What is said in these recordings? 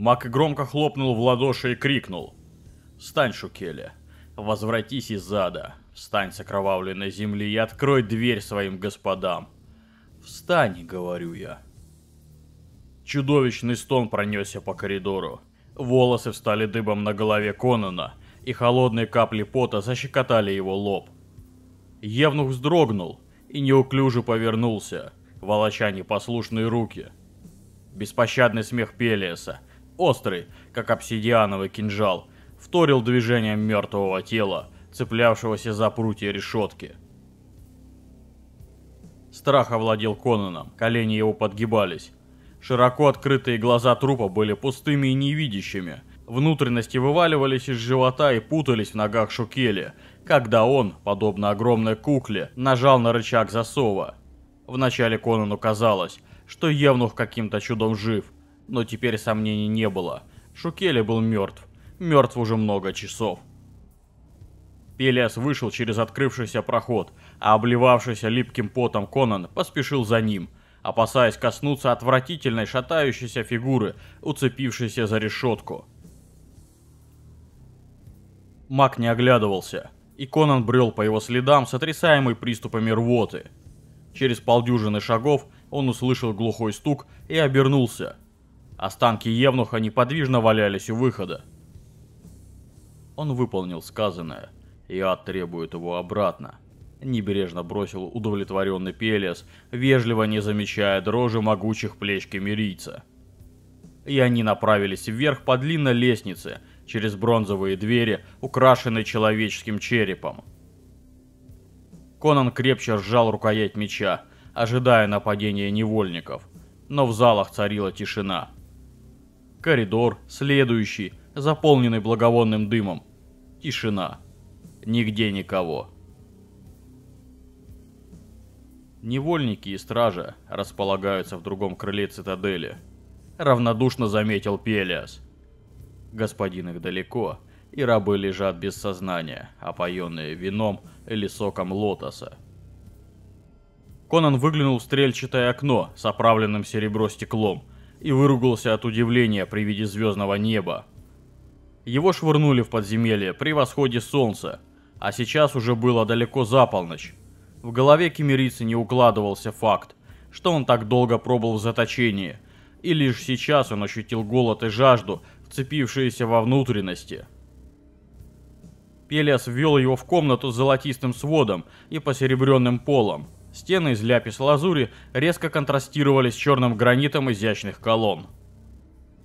Мак громко хлопнул в ладоши и крикнул. «Встань, Шукеля! Возвратись из ада! Встань с окровавленной земли и открой дверь своим господам! Встань, говорю я!» Чудовищный стон пронесся по коридору. Волосы встали дыбом на голове Конана, и холодные капли пота защекотали его лоб. Евнух вздрогнул и неуклюже повернулся, волоча непослушные руки. Беспощадный смех Пелиеса, острый, как обсидиановый кинжал, вторил движением мертвого тела, цеплявшегося за прутья решетки. Страх овладел Конаном, колени его подгибались. Широко открытые глаза трупа были пустыми и невидящими. Внутренности вываливались из живота и путались в ногах Шукели, когда он, подобно огромной кукле, нажал на рычаг засова. Вначале Конану казалось, что Евнух каким-то чудом жив, но теперь сомнений не было. Шукели был мертв. Мертв уже много часов. Пелиас вышел через открывшийся проход, а обливавшийся липким потом Конан поспешил за ним, опасаясь коснуться отвратительной шатающейся фигуры, уцепившейся за решетку. Маг не оглядывался, и Конан брел по его следам, сотрясаемый приступами рвоты. Через полдюжины шагов он услышал глухой стук и обернулся. Останки Евнуха неподвижно валялись у выхода. Он выполнил сказанное, и ад требует его обратно. Небрежно бросил удовлетворенный Пелес, вежливо не замечая дрожи могучих плеч кемерийца. И они направились вверх по длинной лестнице, через бронзовые двери, украшенные человеческим черепом. Конан крепче сжал рукоять меча, ожидая нападения невольников, но в залах царила тишина. Коридор, следующий, заполненный благовонным дымом. Тишина. Нигде никого. Невольники и стража располагаются в другом крыле цитадели. Равнодушно заметил Пелиас. Господин их далеко, и рабы лежат без сознания, опоенные вином или соком лотоса. Конан выглянул в стрельчатое окно с оправленным серебро стеклом и выругался от удивления при виде звездного неба. Его швырнули в подземелье при восходе солнца, а сейчас уже было далеко за полночь. В голове кемерийца не укладывался факт, что он так долго пробыл в заточении, и лишь сейчас он ощутил голод и жажду, вцепившиеся во внутренности. Пелиас ввел его в комнату с золотистым сводом и посеребренным полом, Стены из ляпис-лазури резко контрастировали с черным гранитом изящных колонн.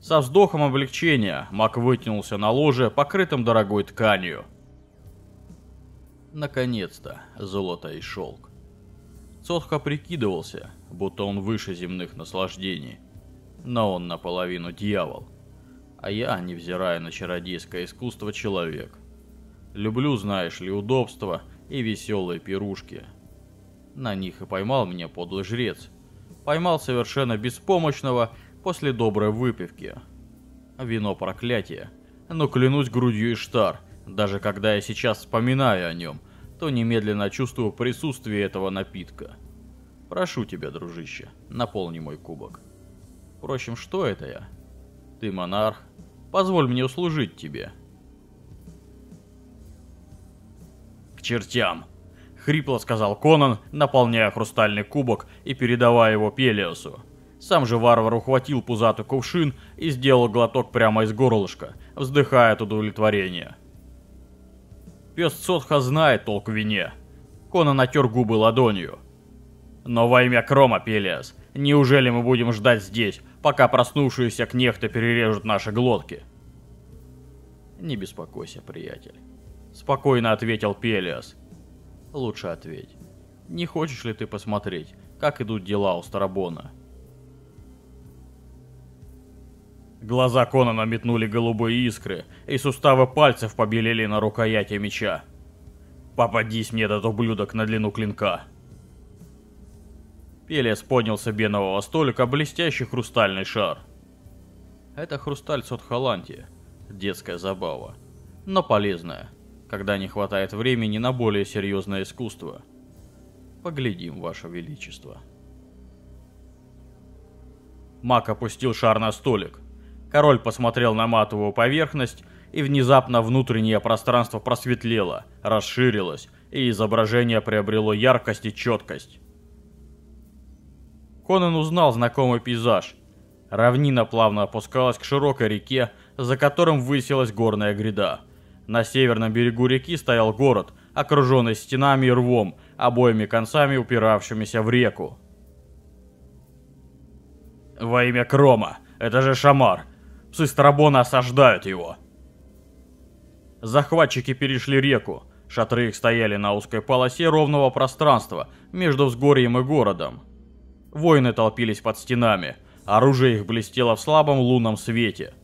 Со вздохом облегчения Мак вытянулся на ложе, покрытым дорогой тканью. Наконец-то, золото и шелк. Цотха прикидывался, будто он выше земных наслаждений. Но он наполовину дьявол. А я, невзирая на чародейское искусство, человек. Люблю, знаешь ли, удобства и веселые пирушки – на них и поймал меня подлый жрец. Поймал совершенно беспомощного после доброй выпивки. Вино проклятие. Но клянусь грудью Иштар, даже когда я сейчас вспоминаю о нем, то немедленно чувствую присутствие этого напитка. Прошу тебя, дружище, наполни мой кубок. Впрочем, что это я? Ты монарх. Позволь мне услужить тебе. К чертям! Хрипло сказал Конан, наполняя хрустальный кубок и передавая его Пелиосу. Сам же варвар ухватил пузатый кувшин и сделал глоток прямо из горлышка, вздыхая от удовлетворения. Пес Цотха знает толк в вине. Конан натер губы ладонью. Но во имя Крома, Пелиас, неужели мы будем ждать здесь, пока проснувшиеся кнехты перережут наши глотки? Не беспокойся, приятель. Спокойно ответил Пелиас лучше ответь. Не хочешь ли ты посмотреть, как идут дела у Старобона? Глаза Конана метнули голубые искры, и суставы пальцев побелели на рукояти меча. «Попадись мне этот ублюдок на длину клинка!» Пелес поднял с бенового столика блестящий хрустальный шар. Это хрусталь Сотхолантия, детская забава, но полезная когда не хватает времени на более серьезное искусство. Поглядим, Ваше Величество. Мак опустил шар на столик. Король посмотрел на матовую поверхность, и внезапно внутреннее пространство просветлело, расширилось, и изображение приобрело яркость и четкость. Конан узнал знакомый пейзаж. Равнина плавно опускалась к широкой реке, за которым высилась горная гряда. На северном берегу реки стоял город, окруженный стенами и рвом, обоими концами упиравшимися в реку. «Во имя Крома! Это же Шамар! Псы Страбона осаждают его!» Захватчики перешли реку. Шатры их стояли на узкой полосе ровного пространства между взгорьем и городом. Воины толпились под стенами, оружие их блестело в слабом лунном свете.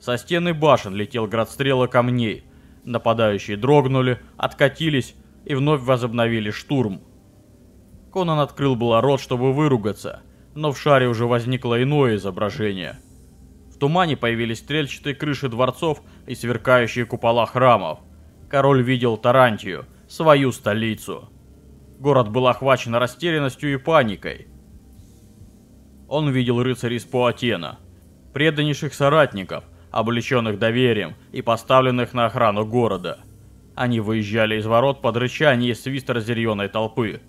Со стены башен летел град стрел и камней. Нападающие дрогнули, откатились и вновь возобновили штурм. Конан открыл было рот, чтобы выругаться, но в шаре уже возникло иное изображение. В тумане появились стрельчатые крыши дворцов и сверкающие купола храмов. Король видел Тарантию, свою столицу. Город был охвачен растерянностью и паникой. Он видел рыцарей из Пуатена, преданнейших соратников, облеченных доверием и поставленных на охрану города. Они выезжали из ворот под рычание и свист разъяренной толпы.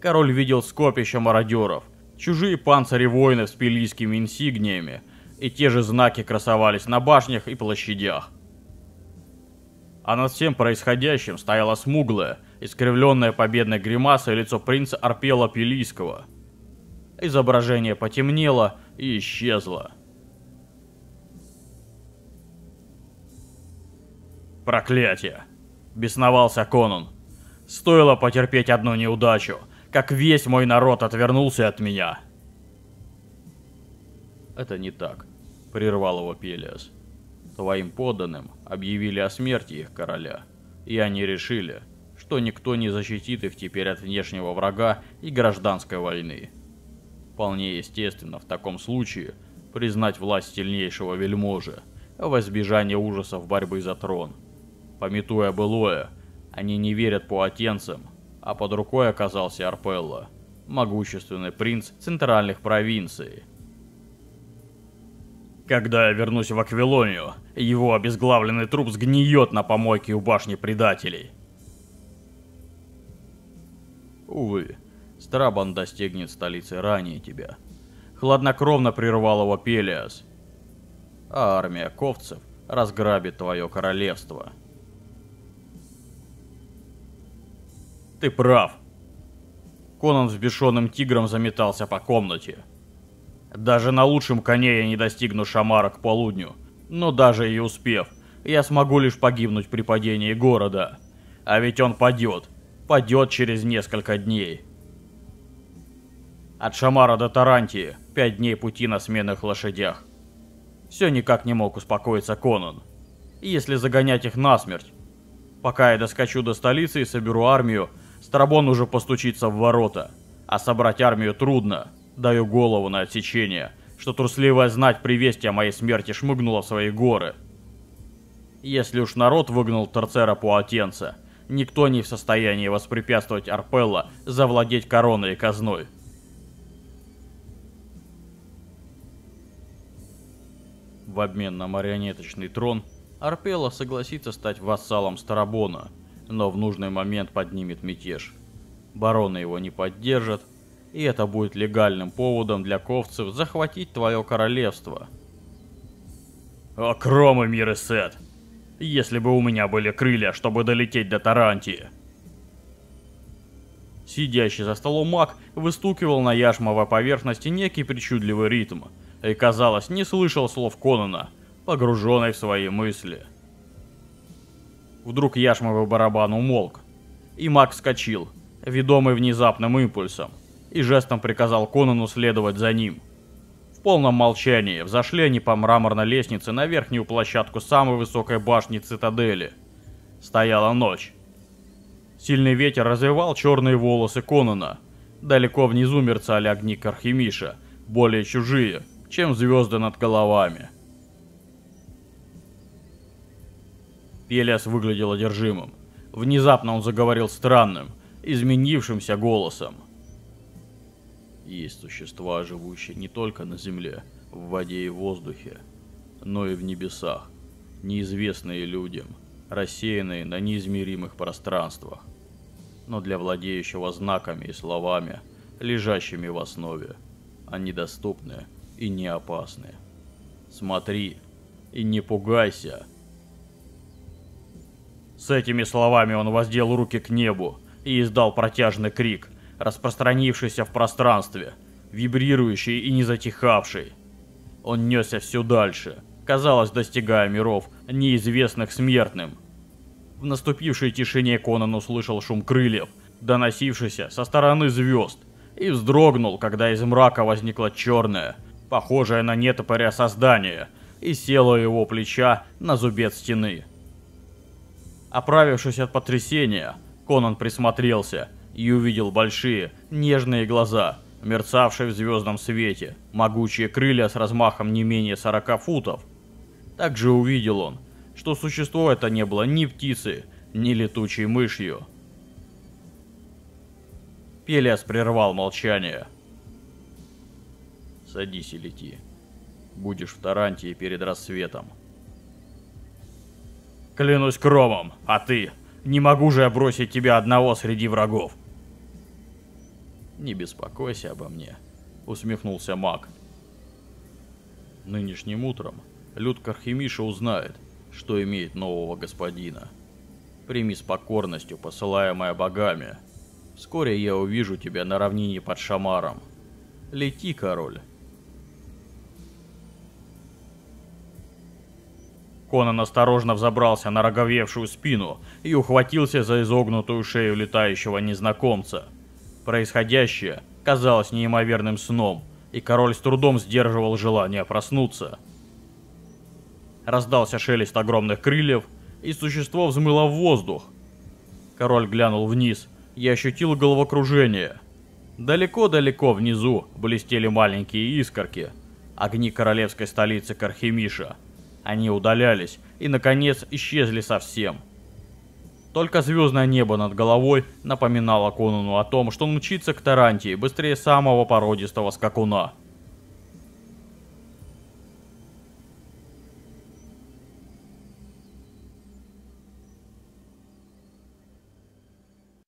Король видел скопище мародеров, чужие панцири воинов с пелийскими инсигниями, и те же знаки красовались на башнях и площадях. А над всем происходящим стояла смуглая, искривленная победной гримасой лицо принца Арпела Пелийского – Изображение потемнело и исчезло. Проклятие! Бесновался Конун. Стоило потерпеть одну неудачу, как весь мой народ отвернулся от меня. Это не так, прервал его Пелиас. Твоим подданным объявили о смерти их короля, и они решили, что никто не защитит их теперь от внешнего врага и гражданской войны. Вполне естественно в таком случае признать власть сильнейшего вельможи, во избежание ужасов борьбы за трон. Пометуя былое, они не верят пуатенцам, а под рукой оказался Арпелло, могущественный принц центральных провинций. Когда я вернусь в Аквилонию, его обезглавленный труп сгниет на помойке у башни предателей. Увы, Страбан достигнет столицы ранее тебя. Хладнокровно прервал его Пелиас. А армия ковцев разграбит твое королевство. Ты прав. Конан взбешенным тигром заметался по комнате. Даже на лучшем коне я не достигну Шамара к полудню. Но даже и успев, я смогу лишь погибнуть при падении города. А ведь он падет. Падет через несколько дней. От Шамара до Тарантии пять дней пути на сменных лошадях. Все никак не мог успокоиться Конан. Если загонять их насмерть? Пока я доскочу до столицы и соберу армию, Страбон уже постучится в ворота. А собрать армию трудно. Даю голову на отсечение, что трусливая знать при вести о моей смерти шмыгнула в свои горы. Если уж народ выгнал Терцера Пуатенца, никто не в состоянии воспрепятствовать Арпелло завладеть короной и казной. В обмен на марионеточный трон, Арпела согласится стать вассалом Старабона, но в нужный момент поднимет мятеж. Бароны его не поддержат, и это будет легальным поводом для ковцев захватить твое королевство. О, кромы мир и сет! Если бы у меня были крылья, чтобы долететь до Тарантии. Сидящий за столом маг выстукивал на яшмовой поверхности некий причудливый ритм – и, казалось, не слышал слов Конана, погруженный в свои мысли. Вдруг яшмовый барабан умолк, и маг вскочил, ведомый внезапным импульсом, и жестом приказал Конану следовать за ним. В полном молчании взошли они по мраморной лестнице на верхнюю площадку самой высокой башни цитадели. Стояла ночь. Сильный ветер развивал черные волосы Конана. Далеко внизу мерцали огни Кархимиша, более чужие, чем звезды над головами. Пелиас выглядел одержимым. Внезапно он заговорил странным, изменившимся голосом. Есть существа, живущие не только на земле, в воде и воздухе. но и в небесах, неизвестные людям, рассеянные на неизмеримых пространствах, но для владеющего знаками и словами, лежащими в основе, они доступны и не опасны. Смотри и не пугайся. С этими словами он воздел руки к небу и издал протяжный крик, распространившийся в пространстве, вибрирующий и не затихавший. Он несся все дальше, казалось, достигая миров, неизвестных смертным. В наступившей тишине Конан услышал шум крыльев, доносившийся со стороны звезд, и вздрогнул, когда из мрака возникло черное, похожее на нетопыря создание, и село его плеча на зубец стены. Оправившись от потрясения, Конан присмотрелся и увидел большие, нежные глаза, мерцавшие в звездном свете, могучие крылья с размахом не менее 40 футов. Также увидел он, что существо это не было ни птицей, ни летучей мышью. Пелиас прервал молчание. «Садись и лети. Будешь в Тарантии перед рассветом». «Клянусь кромом, а ты? Не могу же я бросить тебя одного среди врагов!» «Не беспокойся обо мне», — усмехнулся маг. Нынешним утром Люд Кархимиша узнает, что имеет нового господина. Прими с покорностью, посылаемая богами, Вскоре я увижу тебя на равнине под Шамаром. Лети, король. Конан осторожно взобрался на роговевшую спину и ухватился за изогнутую шею летающего незнакомца. Происходящее казалось неимоверным сном, и король с трудом сдерживал желание проснуться. Раздался шелест огромных крыльев, и существо взмыло в воздух. Король глянул вниз я ощутил головокружение. Далеко-далеко внизу блестели маленькие искорки. Огни королевской столицы Кархимиша. Они удалялись и, наконец, исчезли совсем. Только звездное небо над головой напоминало Конуну о том, что он мчится к Тарантии быстрее самого породистого скакуна –